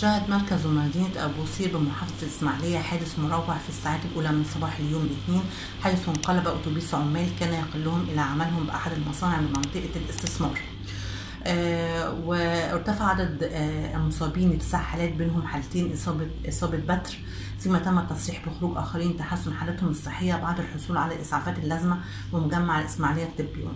شهد مركز ومدينة أبو سير بمحافظة الإسماعيلية حادث مروع في الساعات الأولى من صباح اليوم الاثنين حيث انقلب أتوبيس عمال كان يقلهم إلى عملهم بأحد المصانع بمنطقة الاستثمار. وارتفع عدد آه المصابين لتسع حالات بينهم حالتين إصابة إصابة بتر فيما تم التصريح بخروج آخرين تحسن حالتهم الصحية بعد الحصول على الإسعافات اللازمة بمجمع الإسماعيلية الطبي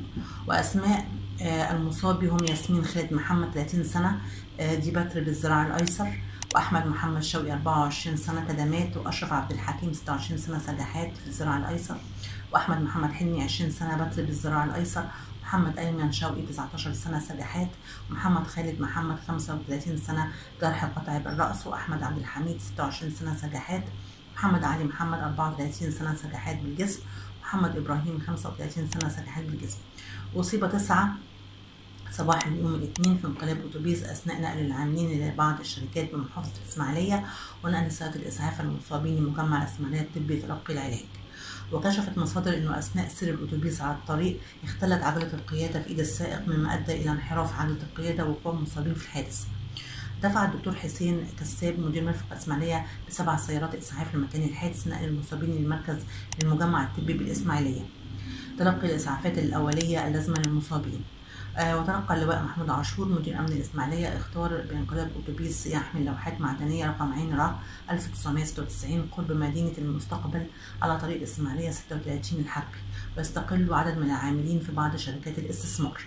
وأسماء آه المصابي هم ياسمين خالد محمد 30 سنة دي بتر بالذراع الأيسر وأحمد محمد شوقي 24 سنة كدمات وأشرف عبد الحكيم 26 سنة سجاحات في الذراع الأيسر وأحمد محمد حلمي 20 سنة بتر بالذراع الأيسر محمد أيمن شوقي 19 سنة سجاحات ومحمد خالد محمد 35 سنة جرح قطع بالرأس. وأحمد عبد الحميد 26 سنة سجاحات محمد علي محمد 34 سنة سجاحات بالجسم. محمد إبراهيم 35 سنة سجاحات بالجسم. أصيب تسعة صباح اليوم الاثنين في انقلاب أتوبيس أثناء نقل العاملين لبعض الشركات بمحافظة الاسماعيليه ونقل سياره الإسعاف المصابين لمجمع الاسماعيليه الطبي لتلقي العلاج. وكشفت مصادر إنه أثناء سير الاتوبيس على الطريق اختلت عجلة القيادة في إيد السائق مما أدى إلى انحراف عجلة القيادة ووقوع مصابين في الحادث. دفع الدكتور حسين كساب مدير مرفق الاسماعيليه بسبع سيارات إسعاف لمكان الحادث نقل المصابين للمركز للمجمع الطبي بالإسماعيلية. تلقي الإسعافات الأولية اللازمة للمصابين. آه وتلقى اللواء محمود عاشور مدير أمن الإسماعيلية اختار بانقلاب اتوبيس يحمل لوحات معدنية رقم عين را 1996 قرب مدينة المستقبل على طريق الاسماعيليه 36 الحربي ويستقل عدد من العاملين في بعض شركات الاستثمار.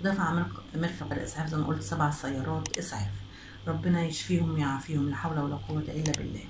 ودفع مرفق الاسعاف زي ما قلت سبع سيارات إسعاف. ربنا يشفيهم ويعافيهم لا حول ولا قوة إلا بالله.